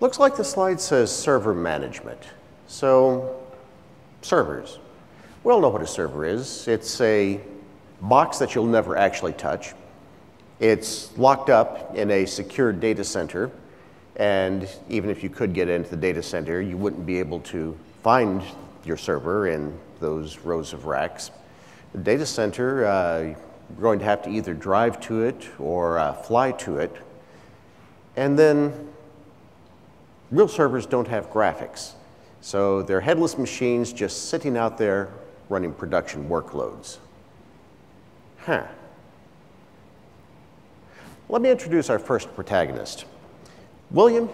Looks like the slide says server management. So, servers. We all know what a server is. It's a box that you'll never actually touch. It's locked up in a secure data center, and even if you could get into the data center, you wouldn't be able to find your server in those rows of racks. The data center, uh, you're going to have to either drive to it or uh, fly to it. And then real servers don't have graphics. So they're headless machines just sitting out there running production workloads. Huh. Let me introduce our first protagonist. William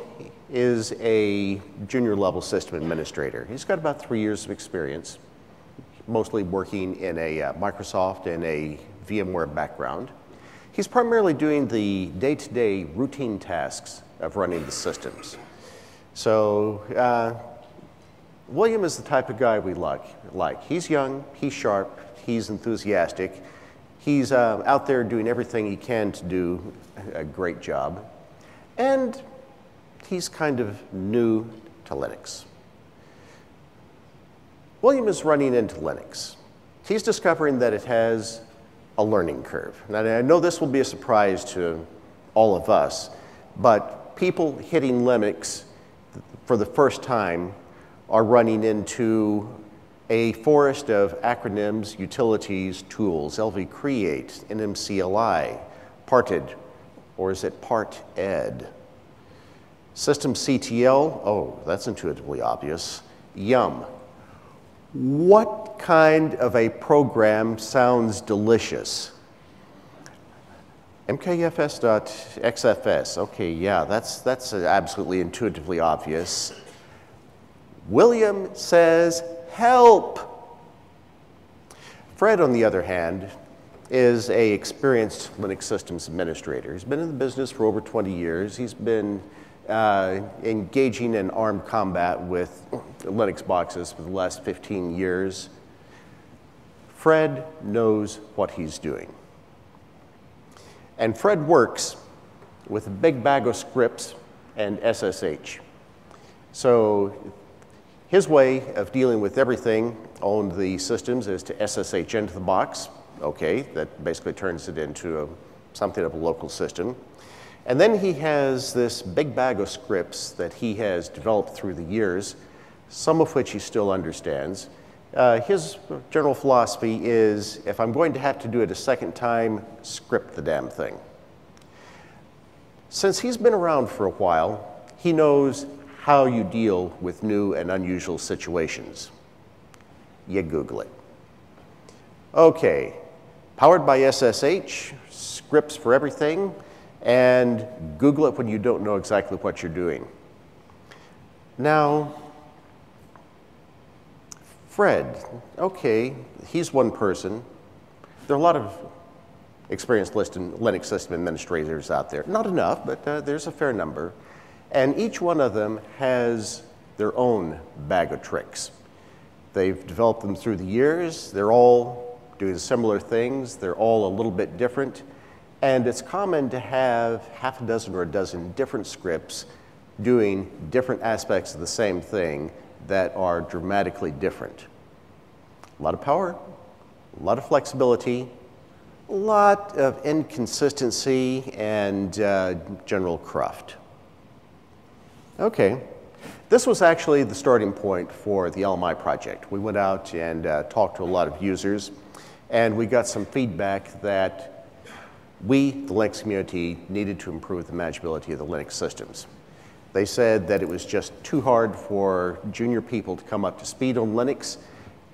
is a junior level system administrator. He's got about three years of experience, mostly working in a uh, Microsoft and a VMware background. He's primarily doing the day-to-day -day routine tasks of running the systems. So uh, William is the type of guy we like. like. He's young, he's sharp, he's enthusiastic. He's uh, out there doing everything he can to do a great job. And he's kind of new to Linux. William is running into Linux. He's discovering that it has a learning curve. Now, I know this will be a surprise to all of us, but people hitting Linux for the first time are running into a forest of acronyms, utilities, tools, LV Create, NMCLI, Parted, or is it Part Ed? System CTL, oh, that's intuitively obvious. Yum. What kind of a program sounds delicious? MKFS.XFS, okay, yeah, that's, that's absolutely intuitively obvious. William says, help. Fred, on the other hand, is a experienced Linux systems administrator. He's been in the business for over 20 years. He's been uh, engaging in armed combat with Linux boxes for the last 15 years. Fred knows what he's doing. And Fred works with a big bag of scripts and SSH. So his way of dealing with everything on the systems is to SSH into the box. Okay, that basically turns it into a, something of a local system. And then he has this big bag of scripts that he has developed through the years, some of which he still understands. Uh, his general philosophy is if I'm going to have to do it a second time, script the damn thing. Since he's been around for a while, he knows how you deal with new and unusual situations. You Google it. Okay, powered by SSH, scripts for everything, and Google it when you don't know exactly what you're doing. Now, Fred, okay, he's one person. There are a lot of experienced Linux system administrators out there. Not enough, but uh, there's a fair number. And each one of them has their own bag of tricks. They've developed them through the years. They're all doing similar things. They're all a little bit different. And it's common to have half a dozen or a dozen different scripts doing different aspects of the same thing that are dramatically different. A lot of power, a lot of flexibility, a lot of inconsistency and uh, general cruft. Okay. This was actually the starting point for the LMI project. We went out and uh, talked to a lot of users, and we got some feedback that we, the Linux community, needed to improve the manageability of the Linux systems. They said that it was just too hard for junior people to come up to speed on Linux,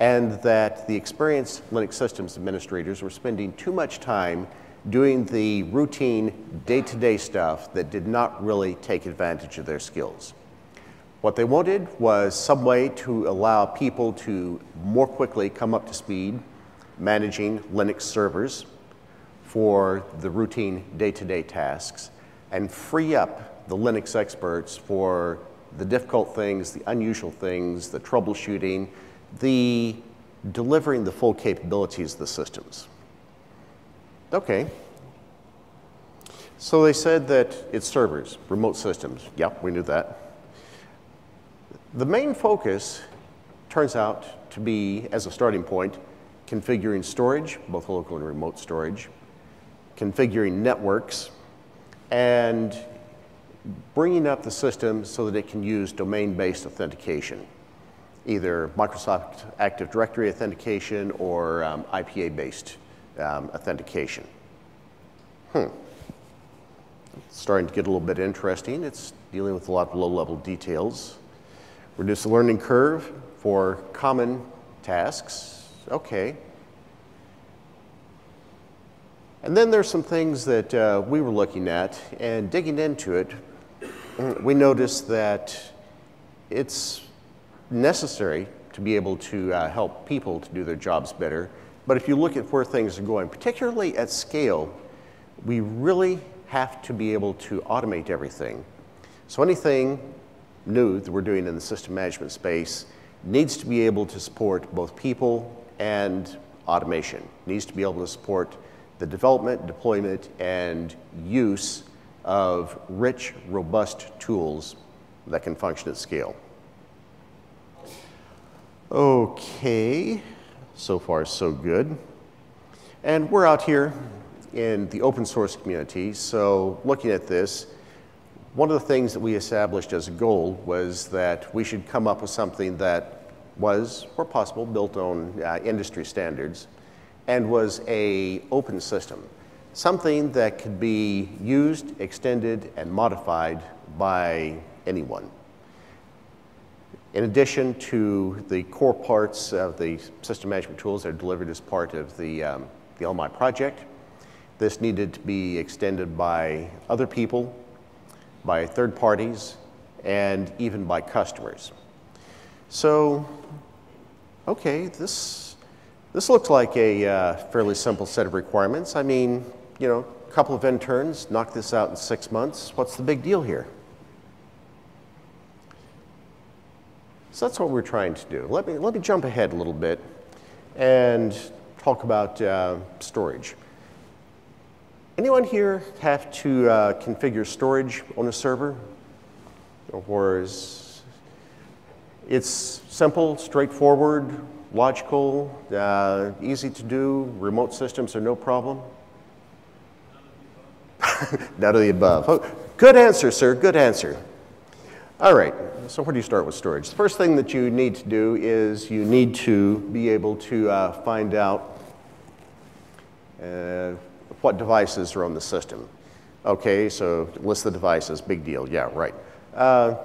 and that the experienced Linux systems administrators were spending too much time doing the routine day-to-day stuff that did not really take advantage of their skills. What they wanted was some way to allow people to more quickly come up to speed managing Linux servers for the routine day-to-day -day tasks and free up the Linux experts for the difficult things, the unusual things, the troubleshooting, the delivering the full capabilities of the systems. Okay. So they said that it's servers, remote systems. Yep, we knew that. The main focus turns out to be, as a starting point, configuring storage, both local and remote storage, configuring networks, and bringing up the system so that it can use domain-based authentication, either Microsoft Active Directory authentication or um, IPA-based um, authentication. Hmm. starting to get a little bit interesting. It's dealing with a lot of low-level details. Reduce the learning curve for common tasks. Okay. And then there's some things that uh, we were looking at and digging into it, we noticed that it's necessary to be able to uh, help people to do their jobs better. But if you look at where things are going, particularly at scale, we really have to be able to automate everything. So anything new that we're doing in the system management space needs to be able to support both people and automation. Needs to be able to support the development, deployment, and use of rich, robust tools that can function at scale. Okay, so far so good. And we're out here in the open source community, so looking at this, one of the things that we established as a goal was that we should come up with something that was, where possible, built on uh, industry standards and was a open system, something that could be used, extended, and modified by anyone. In addition to the core parts of the system management tools that are delivered as part of the, um, the LMI project, this needed to be extended by other people, by third parties, and even by customers. So, okay, this, this looks like a uh, fairly simple set of requirements. I mean, you know, a couple of interns knock this out in six months. What's the big deal here? So that's what we're trying to do. Let me, let me jump ahead a little bit and talk about uh, storage. Anyone here have to uh, configure storage on a server? Or is it's simple, straightforward, logical, uh, easy to do, remote systems are no problem? None of the above. Oh, good answer, sir, good answer. All right, so where do you start with storage? The first thing that you need to do is you need to be able to uh, find out uh, what devices are on the system. Okay, so list the devices, big deal, yeah, right. Uh,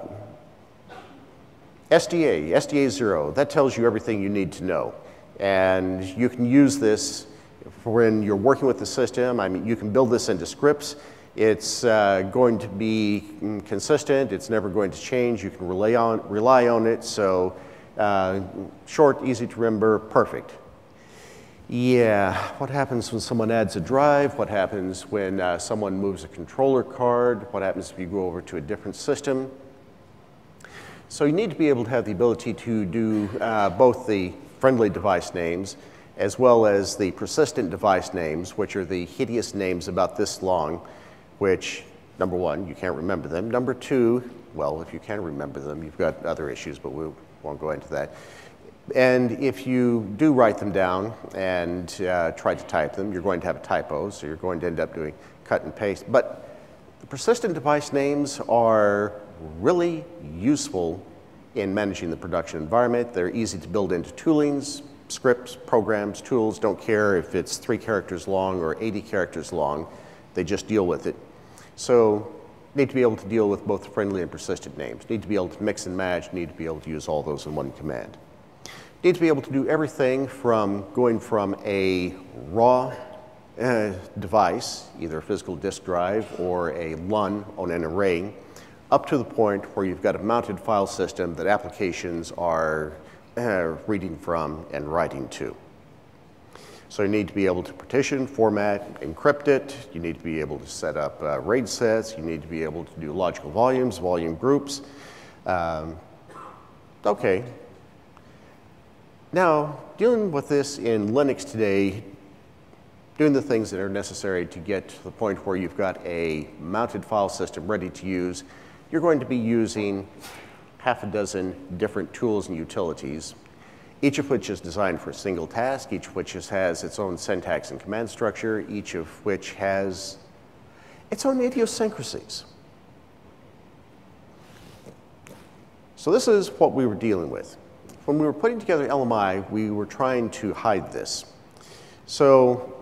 SDA, SDA 0, that tells you everything you need to know. And you can use this when you're working with the system. I mean, you can build this into scripts. It's uh, going to be consistent. It's never going to change. You can rely on, rely on it. So uh, short, easy to remember, perfect. Yeah, what happens when someone adds a drive? What happens when uh, someone moves a controller card? What happens if you go over to a different system? So you need to be able to have the ability to do uh, both the friendly device names as well as the persistent device names, which are the hideous names about this long, which, number one, you can't remember them. Number two, well, if you can remember them, you've got other issues, but we won't go into that. And if you do write them down and uh, try to type them, you're going to have a typo, so you're going to end up doing cut and paste. But the persistent device names are really useful in managing the production environment. They're easy to build into toolings, scripts, programs, tools, don't care if it's three characters long or 80 characters long, they just deal with it. So need to be able to deal with both friendly and persistent names. Need to be able to mix and match, need to be able to use all those in one command. Need to be able to do everything from going from a raw uh, device, either a physical disk drive or a LUN on an array, up to the point where you've got a mounted file system that applications are uh, reading from and writing to. So you need to be able to partition, format, encrypt it. You need to be able to set up uh, RAID sets. You need to be able to do logical volumes, volume groups. Um, okay. Now, dealing with this in Linux today, doing the things that are necessary to get to the point where you've got a mounted file system ready to use, you're going to be using half a dozen different tools and utilities, each of which is designed for a single task, each of which has its own syntax and command structure, each of which has its own idiosyncrasies. So this is what we were dealing with. When we were putting together LMI, we were trying to hide this. So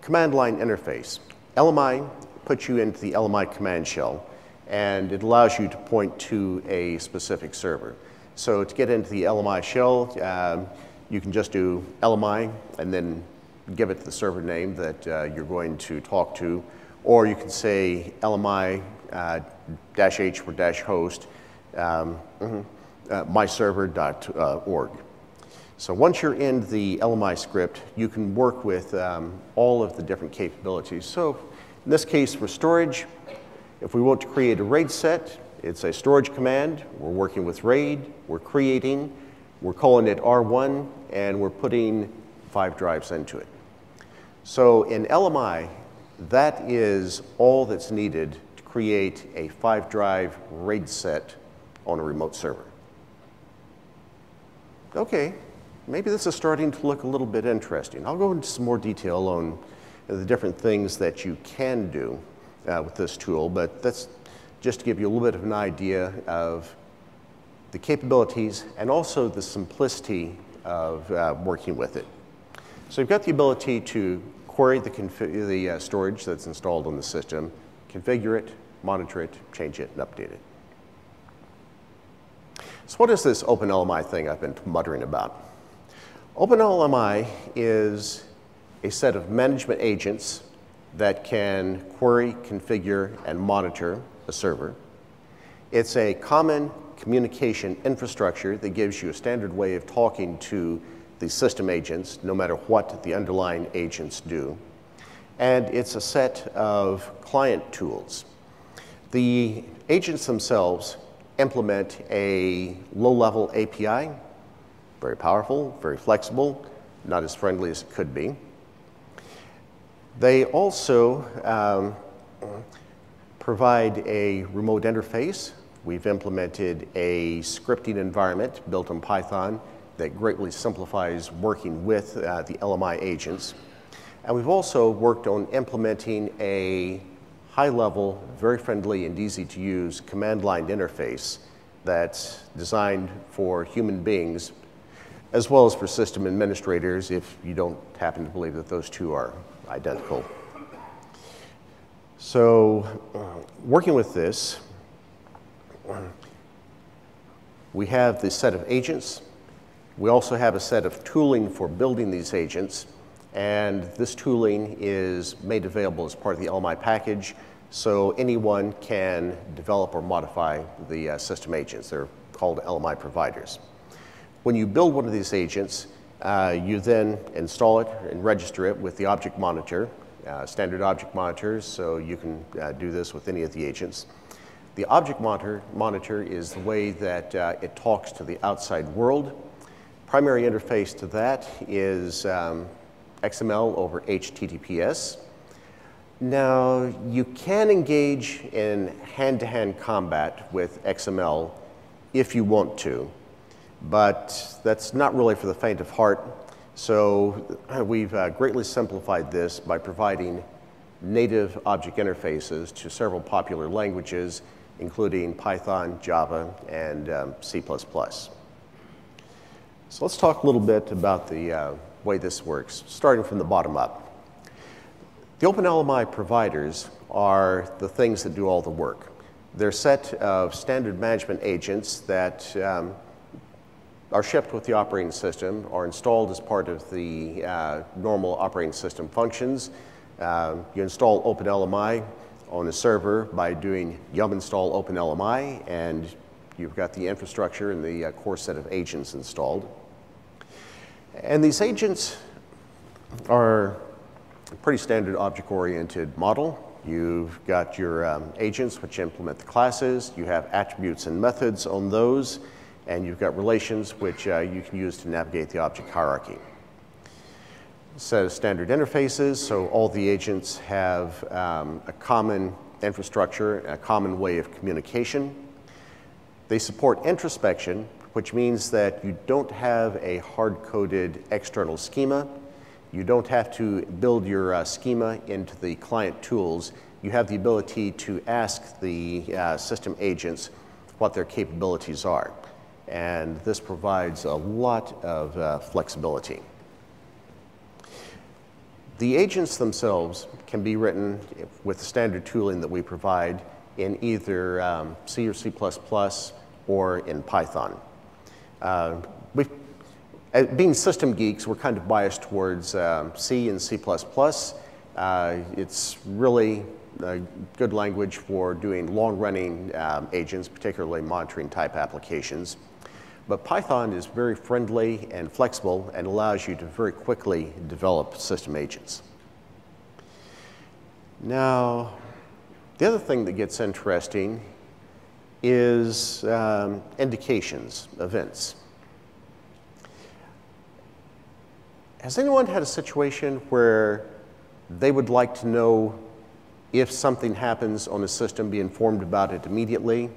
command line interface. LMI puts you into the LMI command shell, and it allows you to point to a specific server. So to get into the LMI shell, um, you can just do LMI and then give it the server name that uh, you're going to talk to, or you can say LMI uh, dash H for dash host, um, mm-hmm, uh, myserver.org. So once you're in the LMI script, you can work with um, all of the different capabilities. So in this case, for storage, if we want to create a RAID set, it's a storage command. We're working with RAID, we're creating, we're calling it R1, and we're putting five drives into it. So in LMI, that is all that's needed to create a five drive RAID set on a remote server. Okay, maybe this is starting to look a little bit interesting. I'll go into some more detail on the different things that you can do uh, with this tool, but that's just to give you a little bit of an idea of the capabilities and also the simplicity of uh, working with it. So you've got the ability to query the, the uh, storage that's installed on the system, configure it, monitor it, change it, and update it. So what is this OpenLMI thing I've been muttering about? OpenLMI is a set of management agents that can query, configure, and monitor a server. It's a common communication infrastructure that gives you a standard way of talking to the system agents, no matter what the underlying agents do. And it's a set of client tools. The agents themselves implement a low-level API, very powerful, very flexible, not as friendly as it could be. They also um, provide a remote interface. We've implemented a scripting environment built in Python that greatly simplifies working with uh, the LMI agents. And we've also worked on implementing a high level, very friendly and easy to use command line interface that's designed for human beings as well as for system administrators if you don't happen to believe that those two are identical. So uh, working with this, we have the set of agents. We also have a set of tooling for building these agents. And this tooling is made available as part of the LMI package. So anyone can develop or modify the uh, system agents. They're called LMI providers. When you build one of these agents, uh, you then install it and register it with the object monitor, uh, standard object monitors, so you can uh, do this with any of the agents. The object monitor, monitor is the way that uh, it talks to the outside world. Primary interface to that is um, XML over HTTPS. Now, you can engage in hand-to-hand -hand combat with XML if you want to but that's not really for the faint of heart. So we've uh, greatly simplified this by providing native object interfaces to several popular languages, including Python, Java, and um, C++. So let's talk a little bit about the uh, way this works, starting from the bottom up. The OpenLMI providers are the things that do all the work. They're a set of standard management agents that um, are shipped with the operating system, are installed as part of the uh, normal operating system functions. Uh, you install OpenLMI on a server by doing yum install OpenLMI, and you've got the infrastructure and the uh, core set of agents installed. And these agents are a pretty standard object-oriented model. You've got your um, agents which implement the classes. You have attributes and methods on those and you've got relations which uh, you can use to navigate the object hierarchy. Of standard interfaces, so all the agents have um, a common infrastructure, a common way of communication. They support introspection, which means that you don't have a hard-coded external schema. You don't have to build your uh, schema into the client tools. You have the ability to ask the uh, system agents what their capabilities are. And this provides a lot of uh, flexibility. The agents themselves can be written with the standard tooling that we provide in either um, C or C++ or in Python. Uh, uh, being system geeks, we're kind of biased towards um, C and C++. Uh, it's really a good language for doing long-running um, agents, particularly monitoring type applications. But Python is very friendly and flexible and allows you to very quickly develop system agents. Now, the other thing that gets interesting is um, indications, events. Has anyone had a situation where they would like to know if something happens on a system, be informed about it immediately,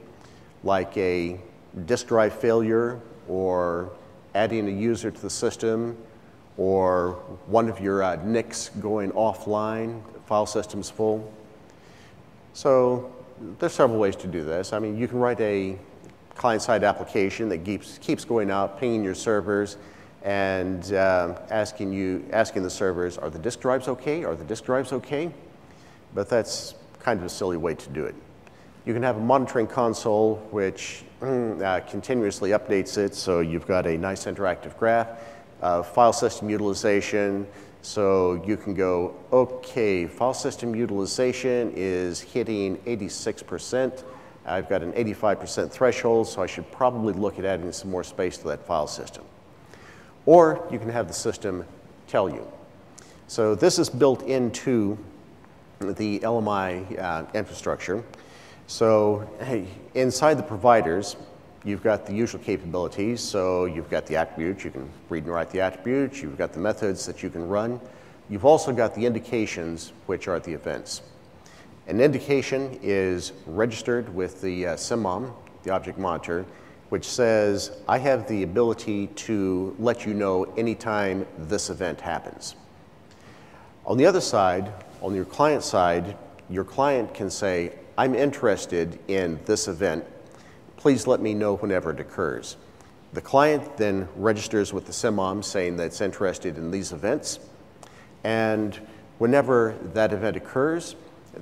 like a disk drive failure or adding a user to the system or one of your uh, NICs going offline, file system's full? So there's several ways to do this. I mean, you can write a client-side application that keeps, keeps going out, pinging your servers, and uh, asking you, asking the servers, are the disk drives okay? Are the disk drives okay? But that's kind of a silly way to do it. You can have a monitoring console which uh, continuously updates it, so you've got a nice interactive graph, uh, file system utilization, so you can go, okay, file system utilization is hitting 86%. I've got an 85% threshold, so I should probably look at adding some more space to that file system. Or you can have the system tell you. So this is built into the LMI uh, infrastructure. So hey, inside the providers, you've got the usual capabilities. So you've got the attributes, you can read and write the attributes, you've got the methods that you can run. You've also got the indications, which are the events. An indication is registered with the uh, CIMOM, the object monitor, which says, I have the ability to let you know anytime this event happens. On the other side, on your client side, your client can say, I'm interested in this event please let me know whenever it occurs. The client then registers with the CIMOM saying that it's interested in these events. And whenever that event occurs,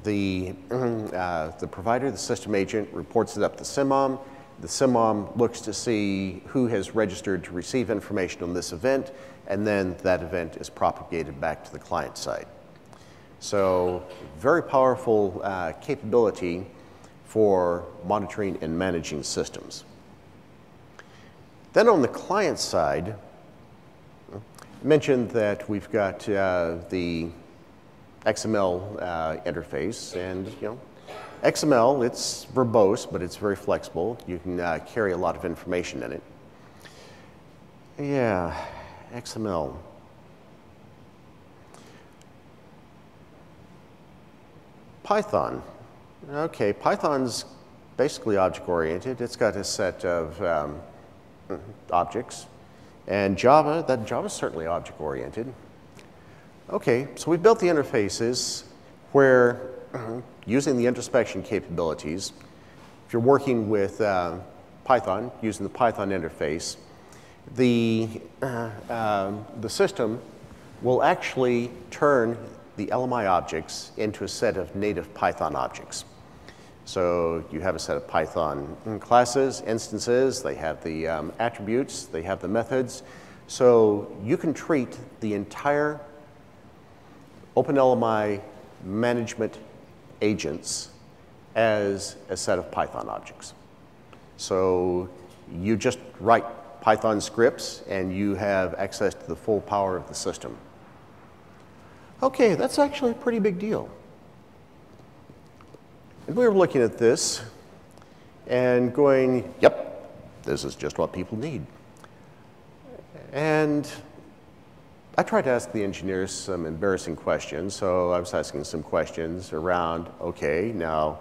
the, uh, the provider, the system agent, reports it up to CIMOM. The CIMOM looks to see who has registered to receive information on this event, and then that event is propagated back to the client side. So very powerful uh, capability for monitoring and managing systems. Then on the client side, I mentioned that we've got uh, the XML uh, interface, and you know, XML, it's verbose, but it's very flexible. You can uh, carry a lot of information in it. Yeah, XML. Python. Okay, Python's basically object-oriented. It's got a set of um, objects. And Java, that Java's certainly object-oriented. Okay, so we built the interfaces where, using the introspection capabilities, if you're working with uh, Python, using the Python interface, the, uh, um, the system will actually turn the LMI objects into a set of native Python objects. So you have a set of Python classes, instances, they have the um, attributes, they have the methods. So you can treat the entire OpenLMI management agents as a set of Python objects. So you just write Python scripts and you have access to the full power of the system. Okay, that's actually a pretty big deal. And we were looking at this and going, yep, this is just what people need. And I tried to ask the engineers some embarrassing questions. So I was asking some questions around, okay, now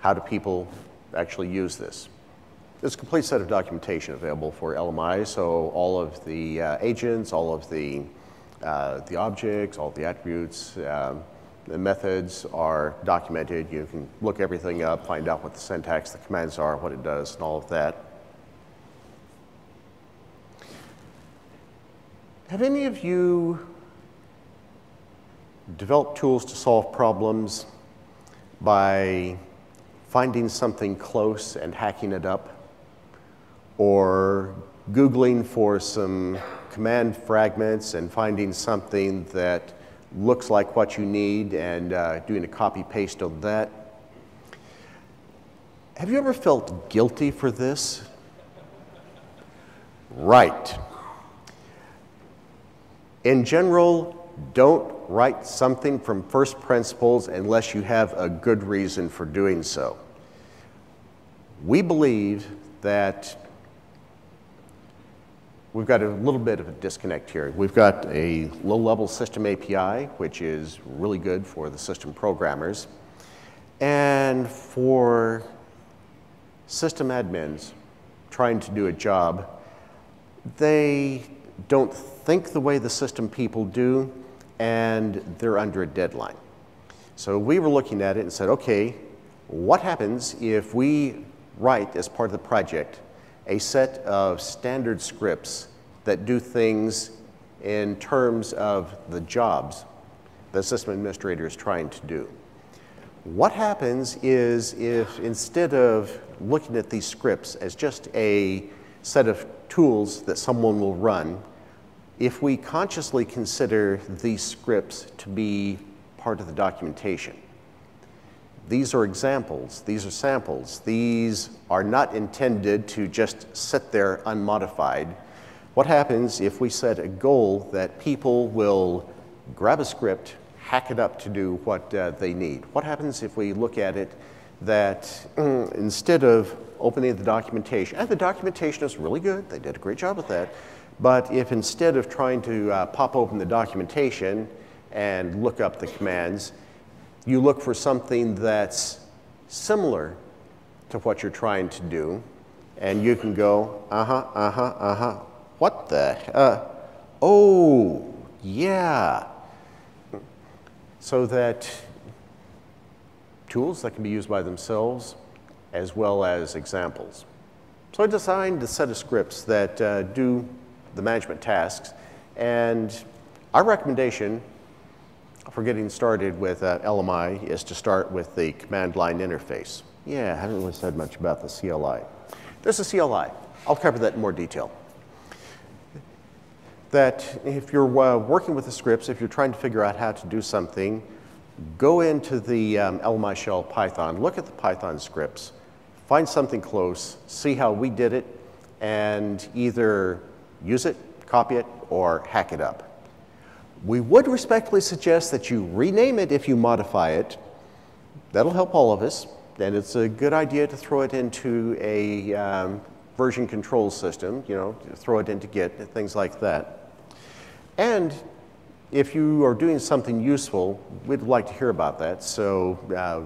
how do people actually use this? there's a complete set of documentation available for LMI, so all of the uh, agents, all of the, uh, the objects, all the attributes, um, the methods are documented. You can look everything up, find out what the syntax, the commands are, what it does, and all of that. Have any of you developed tools to solve problems by finding something close and hacking it up? Or Googling for some command fragments and finding something that looks like what you need and uh, doing a copy paste of that? Have you ever felt guilty for this? Right. In general, don't write something from first principles unless you have a good reason for doing so. We believe that we've got a little bit of a disconnect here. We've got a low-level system API, which is really good for the system programmers. And for system admins trying to do a job, they don't think the way the system people do, and they're under a deadline. So we were looking at it and said, okay, what happens if we write as part of the project a set of standard scripts that do things in terms of the jobs the system administrator is trying to do. What happens is if instead of looking at these scripts as just a set of tools that someone will run if we consciously consider these scripts to be part of the documentation. These are examples, these are samples, these are not intended to just sit there unmodified. What happens if we set a goal that people will grab a script, hack it up to do what uh, they need? What happens if we look at it that mm, instead of opening the documentation, and the documentation is really good, they did a great job with that, but if instead of trying to uh, pop open the documentation and look up the commands, you look for something that's similar to what you're trying to do, and you can go, uh huh, uh huh, uh huh. What the? Uh, oh, yeah. So that tools that can be used by themselves as well as examples. So I designed a set of scripts that uh, do the management tasks. And our recommendation for getting started with uh, LMI is to start with the command line interface. Yeah, I haven't really said much about the CLI. There's a CLI. I'll cover that in more detail. That if you're uh, working with the scripts, if you're trying to figure out how to do something, go into the um, LMI shell Python, look at the Python scripts, find something close, see how we did it, and either use it, copy it, or hack it up. We would respectfully suggest that you rename it if you modify it. That'll help all of us. And it's a good idea to throw it into a um, version control system, you know, throw it into Git, things like that. And if you are doing something useful, we'd like to hear about that. So uh,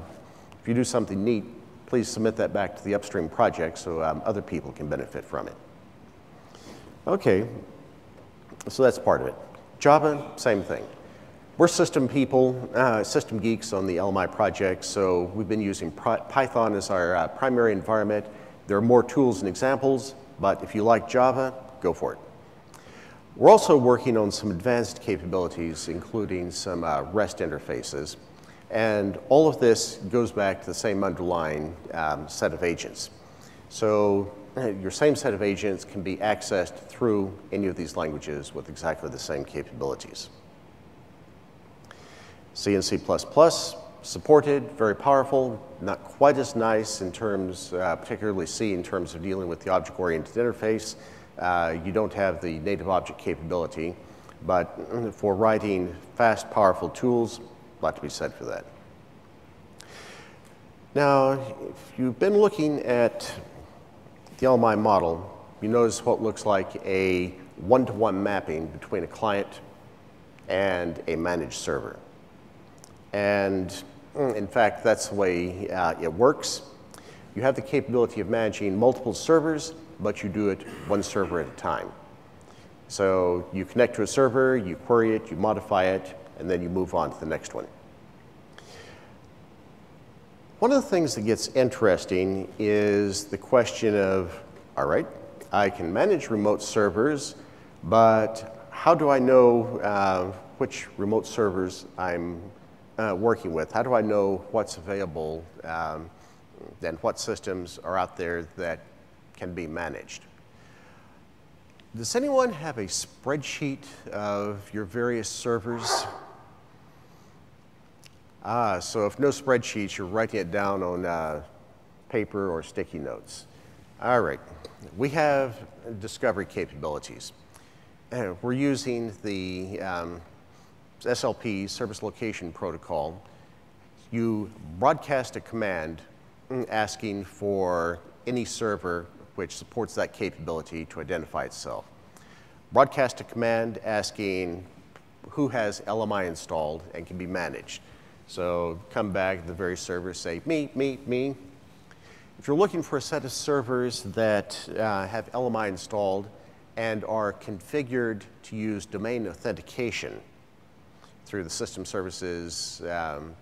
if you do something neat, please submit that back to the upstream project so um, other people can benefit from it. Okay, so that's part of it. Java, same thing. We're system people, uh, system geeks on the LMI project, so we've been using Python as our uh, primary environment. There are more tools and examples, but if you like Java, go for it. We're also working on some advanced capabilities, including some uh, REST interfaces. And all of this goes back to the same underlying um, set of agents. So your same set of agents can be accessed through any of these languages with exactly the same capabilities. C and C++ supported, very powerful, not quite as nice in terms, uh, particularly C in terms of dealing with the object-oriented interface. Uh, you don't have the native object capability, but for writing fast, powerful tools, a lot to be said for that. Now, if you've been looking at the LMI model, you notice what looks like a one-to-one -one mapping between a client and a managed server. And mm, in fact, that's the way uh, it works. you have the capability of managing multiple servers, but you do it one server at a time. So you connect to a server, you query it, you modify it, and then you move on to the next one. One of the things that gets interesting is the question of, all right, I can manage remote servers, but how do I know uh, which remote servers I'm uh, working with? How do I know what's available um, and what systems are out there that can be managed? Does anyone have a spreadsheet of your various servers? Ah, so if no spreadsheets, you're writing it down on uh, paper or sticky notes. All right, we have discovery capabilities. Uh, we're using the um, SLP, Service Location Protocol. You broadcast a command asking for any server which supports that capability to identify itself. Broadcast a command asking who has LMI installed and can be managed. So come back to the very server, say me, me, me. If you're looking for a set of servers that uh, have LMI installed and are configured to use domain authentication through the system services um,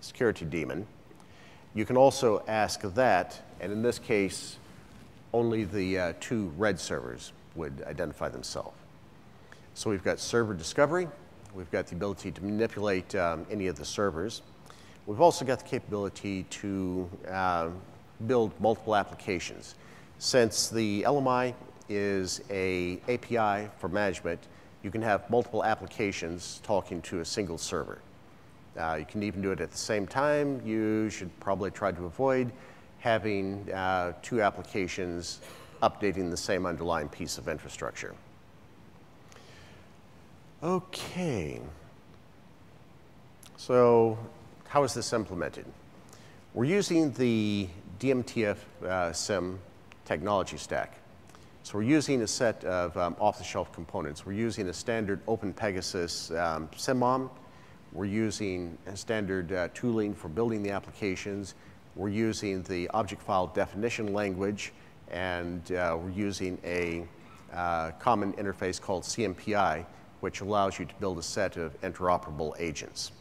security daemon, you can also ask that, and in this case, only the uh, two red servers would identify themselves. So we've got server discovery, we've got the ability to manipulate um, any of the servers. We've also got the capability to uh, build multiple applications. Since the LMI is a API for management, you can have multiple applications talking to a single server. Uh, you can even do it at the same time. You should probably try to avoid having uh, two applications updating the same underlying piece of infrastructure. Okay. So how is this implemented? We're using the DMTF uh, CIM technology stack. So we're using a set of um, off-the-shelf components. We're using a standard OpenPegasus um, CIMOM. We're using a standard uh, tooling for building the applications. We're using the object file definition language, and uh, we're using a uh, common interface called CMPI, which allows you to build a set of interoperable agents.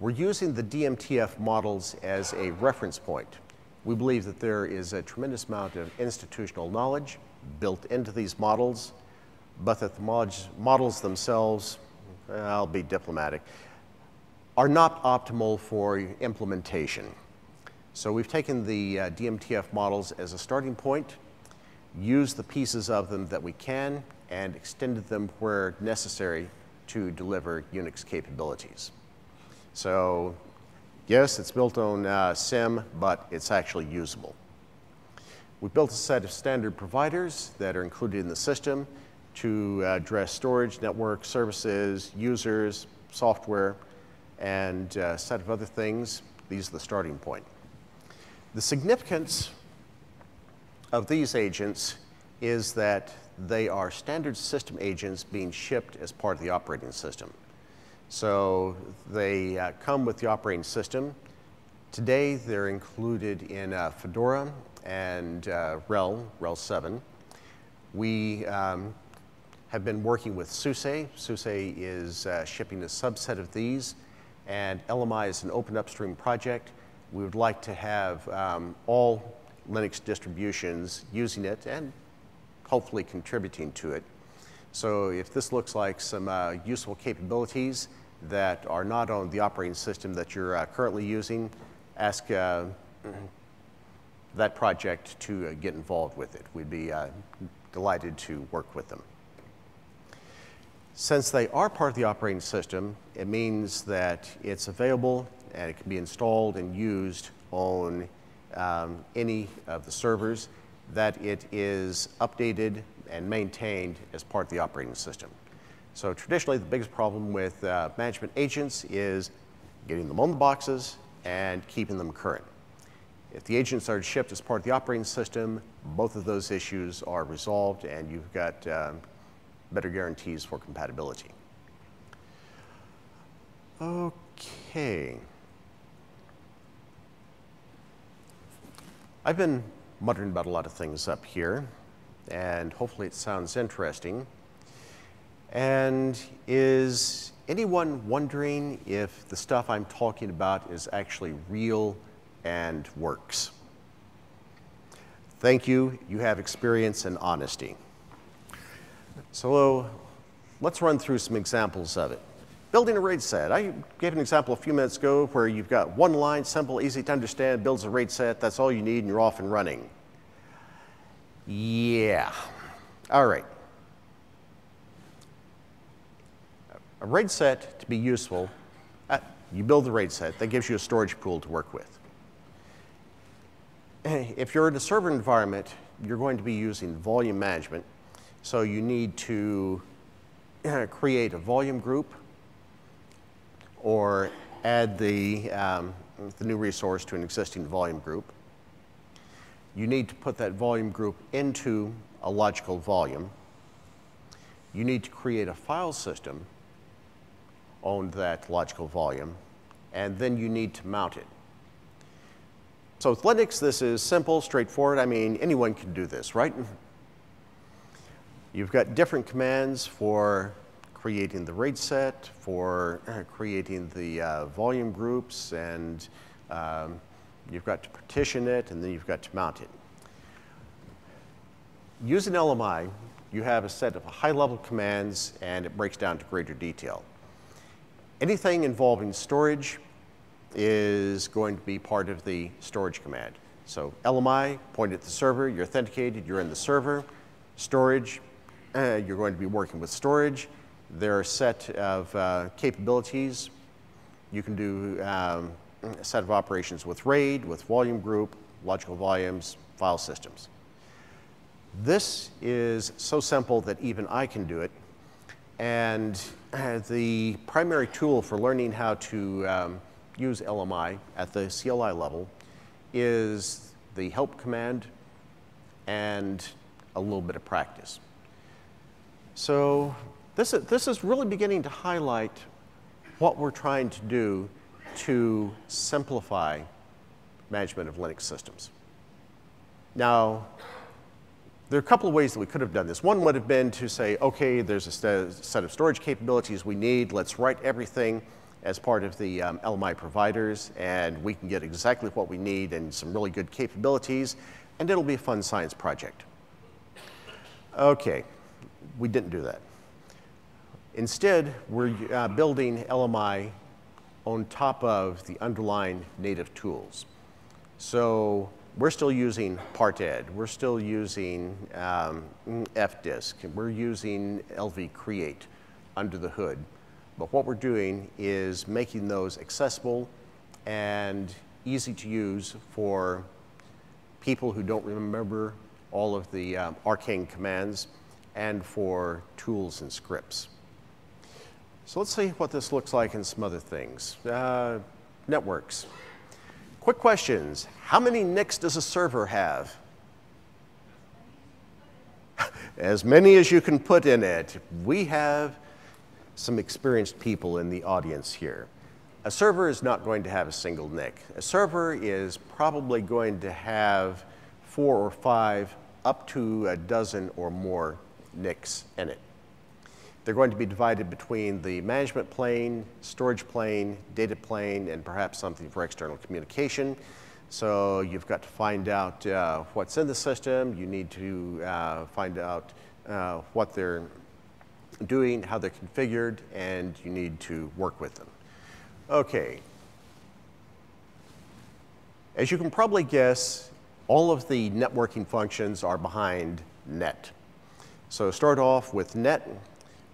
We're using the DMTF models as a reference point. We believe that there is a tremendous amount of institutional knowledge built into these models, but that the models themselves, I'll be diplomatic, are not optimal for implementation. So we've taken the uh, DMTF models as a starting point, used the pieces of them that we can, and extended them where necessary to deliver Unix capabilities. So yes, it's built on uh, CIM, but it's actually usable. We built a set of standard providers that are included in the system to address storage, network, services, users, software, and a set of other things. These are the starting point. The significance of these agents is that they are standard system agents being shipped as part of the operating system. So they uh, come with the operating system. Today they're included in uh, Fedora and uh, RHEL, RHEL 7. We um, have been working with SUSE. SUSE is uh, shipping a subset of these, and LMI is an open upstream project. We would like to have um, all Linux distributions using it and hopefully contributing to it. So if this looks like some uh, useful capabilities that are not on the operating system that you're uh, currently using, ask uh, that project to uh, get involved with it. We'd be uh, delighted to work with them. Since they are part of the operating system, it means that it's available and it can be installed and used on um, any of the servers, that it is updated and maintained as part of the operating system. So traditionally, the biggest problem with uh, management agents is getting them on the boxes and keeping them current. If the agents are shipped as part of the operating system, both of those issues are resolved and you've got um, better guarantees for compatibility. Okay. I've been muttering about a lot of things up here, and hopefully it sounds interesting. And is anyone wondering if the stuff I'm talking about is actually real and works? Thank you. You have experience and honesty. So let's run through some examples of it. Building a RAID set. I gave an example a few minutes ago where you've got one line, simple, easy to understand, builds a RAID set. That's all you need, and you're off and running. Yeah. All right. A RAID set, to be useful, uh, you build the RAID set. That gives you a storage pool to work with. If you're in a server environment, you're going to be using volume management. So you need to create a volume group or add the, um, the new resource to an existing volume group. You need to put that volume group into a logical volume. You need to create a file system on that logical volume, and then you need to mount it. So with Linux, this is simple, straightforward. I mean, anyone can do this, right? You've got different commands for creating the RAID set, for uh, creating the uh, volume groups, and um, you've got to partition it, and then you've got to mount it. Using LMI, you have a set of high-level commands, and it breaks down to greater detail. Anything involving storage is going to be part of the storage command. So LMI, point at the server, you're authenticated, you're in the server. Storage, uh, you're going to be working with storage. There are a set of uh, capabilities. You can do um, a set of operations with RAID, with volume group, logical volumes, file systems. This is so simple that even I can do it. And uh, the primary tool for learning how to um, use LMI at the CLI level is the help command and a little bit of practice. So this is, this is really beginning to highlight what we're trying to do to simplify management of Linux systems. Now, there are a couple of ways that we could have done this. One would have been to say, okay, there's a set of storage capabilities we need. Let's write everything as part of the um, LMI providers, and we can get exactly what we need and some really good capabilities, and it'll be a fun science project. Okay, we didn't do that. Instead, we're uh, building LMI on top of the underlying native tools. So we're still using Parted. We're still using um, FDisk. We're using lvcreate under the hood. But what we're doing is making those accessible and easy to use for people who don't remember all of the um, arcane commands and for tools and scripts. So let's see what this looks like in some other things. Uh, networks. Quick questions. How many NICs does a server have? as many as you can put in it. We have some experienced people in the audience here. A server is not going to have a single NIC. A server is probably going to have four or five, up to a dozen or more NICs in it. They're going to be divided between the management plane, storage plane, data plane, and perhaps something for external communication. So you've got to find out uh, what's in the system. You need to uh, find out uh, what they're doing, how they're configured, and you need to work with them. Okay. As you can probably guess, all of the networking functions are behind net. So start off with net.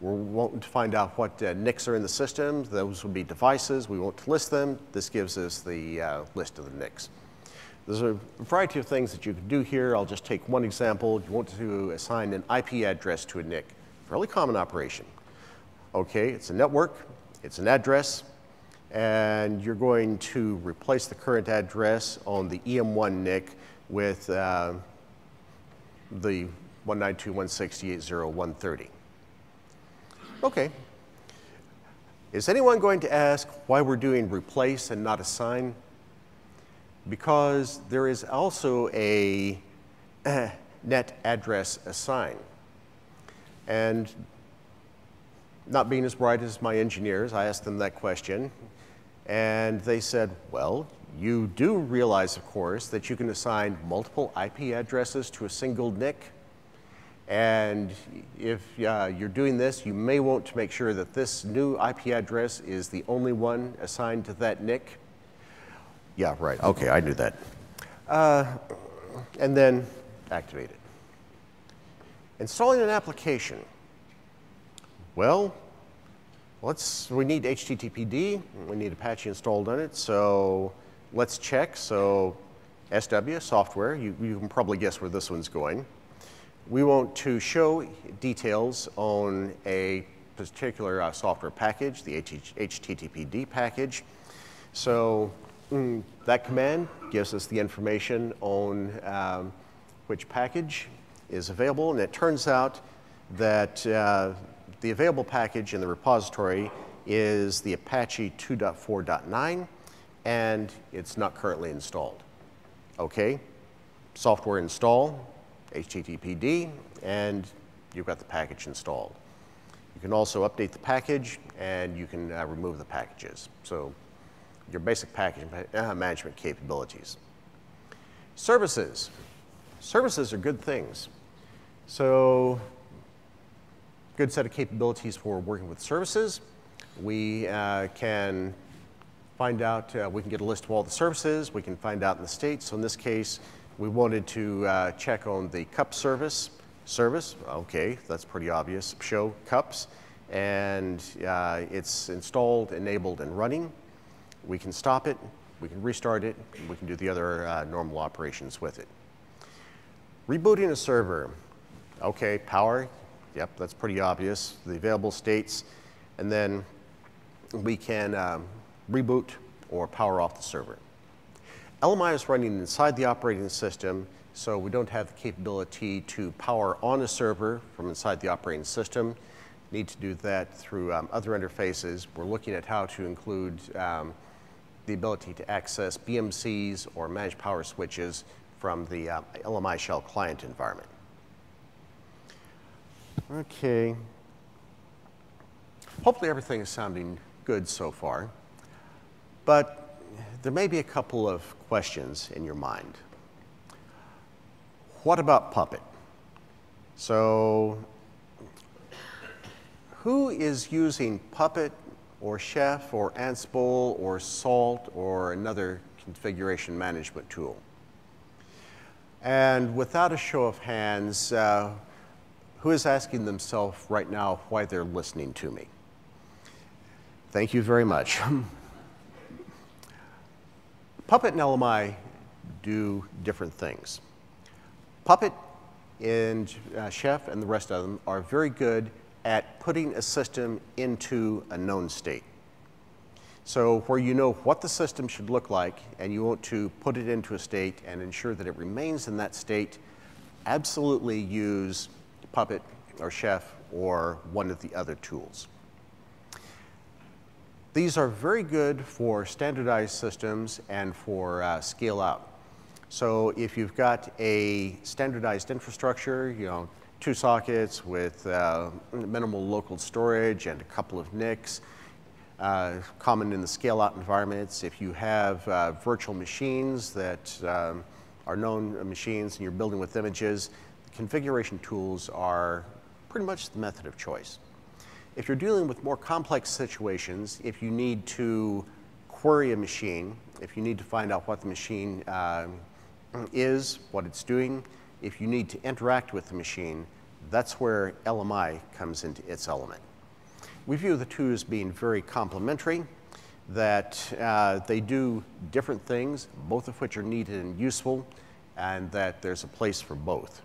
We won't find out what uh, NICs are in the system. Those will be devices. We won't list them. This gives us the uh, list of the NICs. There's a variety of things that you can do here. I'll just take one example. You want to assign an IP address to a NIC. Fairly common operation. Okay, it's a network. It's an address. And you're going to replace the current address on the EM1 NIC with uh, the 192.168.0.130. Okay. Is anyone going to ask why we're doing replace and not assign? because there is also a net address assign. And not being as bright as my engineers, I asked them that question. And they said, well, you do realize, of course, that you can assign multiple IP addresses to a single NIC. And if uh, you're doing this, you may want to make sure that this new IP address is the only one assigned to that NIC. Yeah, right. Okay, I knew that. Uh, and then activate it. Installing an application. Well, let's, we need HTTPD, we need Apache installed on it, so let's check. So SW, software, you, you can probably guess where this one's going. We want to show details on a particular uh, software package, the HTTPD package. So mm, that command gives us the information on um, which package is available, and it turns out that uh, the available package in the repository is the Apache 2.4.9, and it's not currently installed. Okay, software install, HTTPD, and you've got the package installed. You can also update the package, and you can uh, remove the packages. So your basic package uh, management capabilities. Services. Services are good things. So good set of capabilities for working with services. We uh, can find out, uh, we can get a list of all the services, we can find out in the state. So in this case, we wanted to uh, check on the CUPS service. Service, okay, that's pretty obvious. Show cups, and uh, it's installed, enabled, and running. We can stop it, we can restart it, we can do the other uh, normal operations with it. Rebooting a server. Okay, power, yep, that's pretty obvious. The available states, and then we can um, reboot or power off the server. LMI is running inside the operating system, so we don't have the capability to power on a server from inside the operating system. Need to do that through um, other interfaces. We're looking at how to include um, the ability to access BMCs or managed power switches from the uh, LMI shell client environment. Okay. Hopefully everything is sounding good so far, but there may be a couple of questions in your mind. What about Puppet? So who is using Puppet or Chef or Ansible or Salt or another configuration management tool? And without a show of hands, uh, who is asking themselves right now why they're listening to me? Thank you very much. Puppet and LMI do different things. Puppet and uh, Chef and the rest of them are very good at putting a system into a known state. So where you know what the system should look like and you want to put it into a state and ensure that it remains in that state, absolutely use Puppet or Chef or one of the other tools. These are very good for standardized systems and for uh, scale out. So if you've got a standardized infrastructure, you know, two sockets with uh, minimal local storage and a couple of NICs, uh, common in the scale-out environments. If you have uh, virtual machines that um, are known machines and you're building with images, configuration tools are pretty much the method of choice. If you're dealing with more complex situations, if you need to query a machine, if you need to find out what the machine uh, is, what it's doing, if you need to interact with the machine, that's where LMI comes into its element. We view the two as being very complementary, that uh, they do different things, both of which are needed and useful, and that there's a place for both.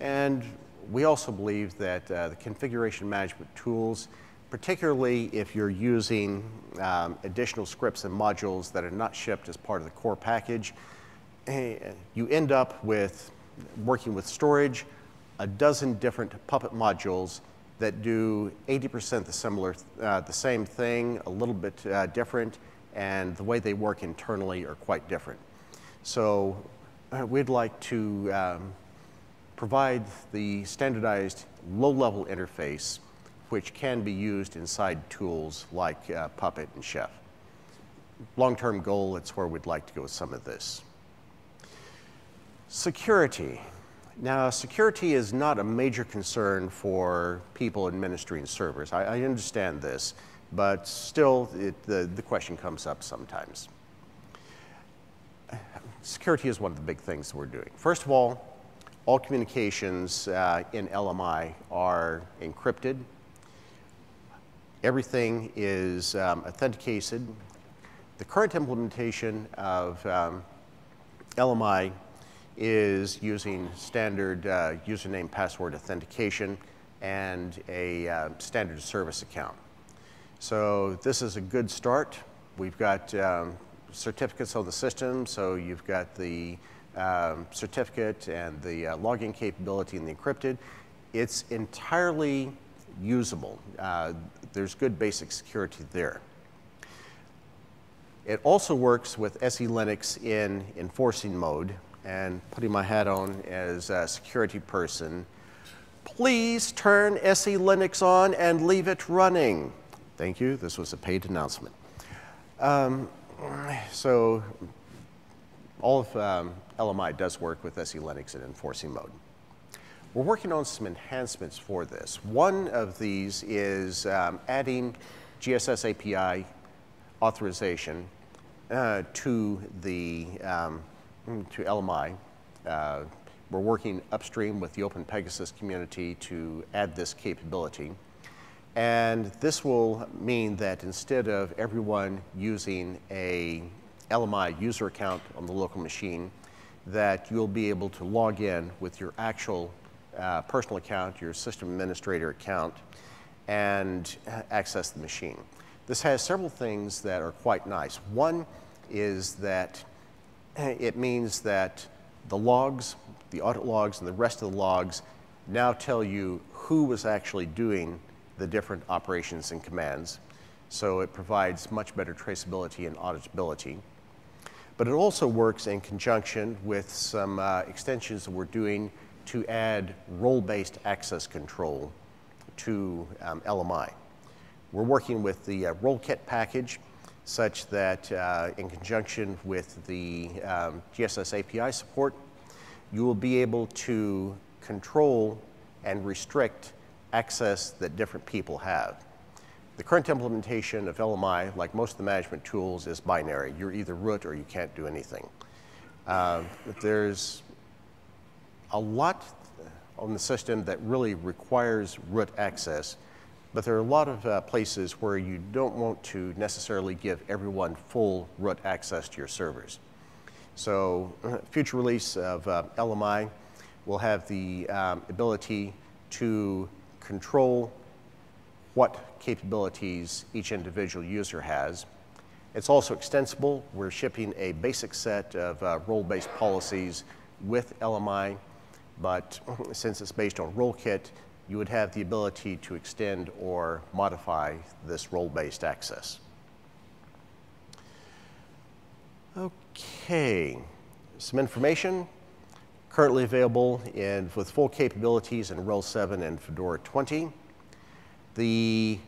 And we also believe that uh, the configuration management tools, particularly if you're using um, additional scripts and modules that are not shipped as part of the core package, eh, you end up with working with storage, a dozen different Puppet modules that do 80% the similar, uh, the same thing, a little bit uh, different, and the way they work internally are quite different. So uh, we'd like to um, provide the standardized low-level interface which can be used inside tools like uh, Puppet and Chef. Long-term goal, it's where we'd like to go with some of this. Security. Now, security is not a major concern for people administering servers. I, I understand this, but still, it, the, the question comes up sometimes. Security is one of the big things we're doing. First of all, all communications uh, in LMI are encrypted. Everything is um, authenticated. The current implementation of um, LMI is using standard uh, username password authentication and a uh, standard service account. So this is a good start. We've got um, certificates on the system, so you've got the um, certificate and the uh, login capability and the encrypted. It's entirely usable. Uh, there's good basic security there. It also works with SELinux in enforcing mode, and putting my hat on as a security person, please turn SELinux on and leave it running. Thank you. This was a paid announcement. Um, so all of um, LMI does work with SELinux in enforcing mode. We're working on some enhancements for this. One of these is um, adding GSS API authorization uh, to the um, to LMI. Uh, we're working upstream with the OpenPegasus community to add this capability. And this will mean that instead of everyone using a LMI user account on the local machine, that you'll be able to log in with your actual uh, personal account, your system administrator account, and access the machine. This has several things that are quite nice. One is that it means that the logs, the audit logs, and the rest of the logs now tell you who was actually doing the different operations and commands. So it provides much better traceability and auditability. But it also works in conjunction with some uh, extensions that we're doing to add role-based access control to um, LMI. We're working with the uh, rolekit package such that uh, in conjunction with the um, GSS API support, you will be able to control and restrict access that different people have. The current implementation of LMI, like most of the management tools, is binary. You're either root or you can't do anything. Uh, there's a lot on the system that really requires root access but there are a lot of uh, places where you don't want to necessarily give everyone full root access to your servers. So future release of uh, LMI will have the um, ability to control what capabilities each individual user has. It's also extensible. We're shipping a basic set of uh, role-based policies with LMI, but since it's based on rolekit, you would have the ability to extend or modify this role-based access. Okay, some information currently available in, with full capabilities in RHEL 7 and Fedora 20. The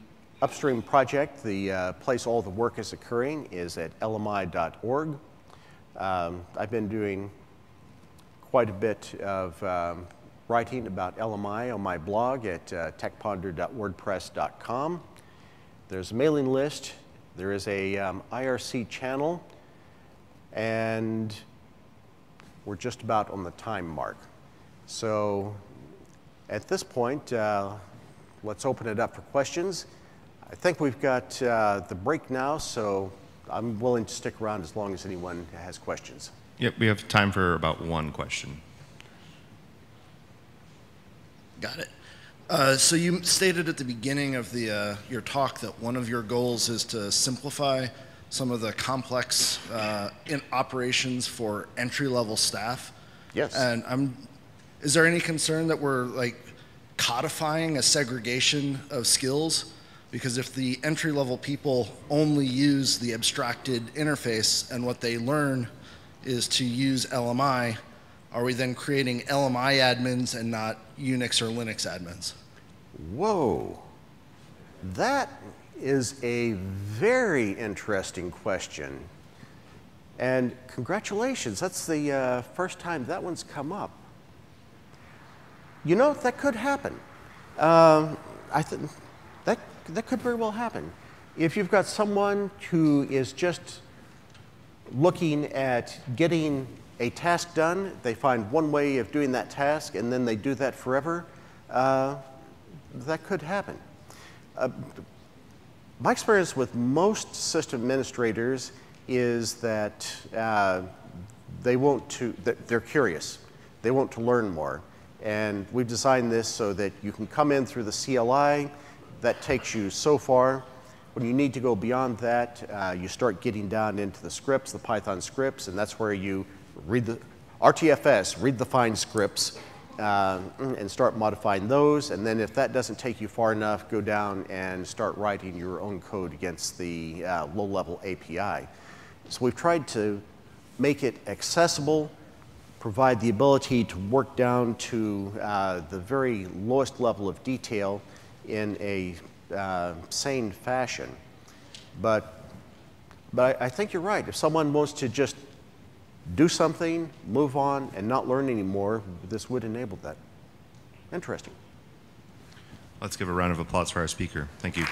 upstream project, the uh, place all the work is occurring, is at lmi.org. Um, I've been doing quite a bit of um, writing about LMI on my blog at uh, techponder.wordpress.com. There's a mailing list. There is a um, IRC channel. And we're just about on the time mark. So at this point, uh, let's open it up for questions. I think we've got uh, the break now, so I'm willing to stick around as long as anyone has questions. Yep, we have time for about one question. Got it. Uh, so you stated at the beginning of the, uh, your talk that one of your goals is to simplify some of the complex uh, in operations for entry-level staff. Yes. And I'm, is there any concern that we're like codifying a segregation of skills? Because if the entry-level people only use the abstracted interface and what they learn is to use LMI, are we then creating LMI admins and not Unix or Linux admins? Whoa. That is a very interesting question. And congratulations, that's the uh, first time that one's come up. You know, that could happen. Um, I think that, that could very well happen. If you've got someone who is just looking at getting a task done, they find one way of doing that task, and then they do that forever, uh, that could happen. Uh, my experience with most system administrators is that uh, they want to, they're curious. They want to learn more. And we've designed this so that you can come in through the CLI, that takes you so far. When you need to go beyond that, uh, you start getting down into the scripts, the Python scripts, and that's where you read the RTFS, read the fine scripts, uh, and start modifying those. And then if that doesn't take you far enough, go down and start writing your own code against the uh, low-level API. So we've tried to make it accessible, provide the ability to work down to uh, the very lowest level of detail in a uh, sane fashion. But, but I, I think you're right. If someone wants to just do something, move on, and not learn anymore, this would enable that. Interesting. Let's give a round of applause for our speaker. Thank you.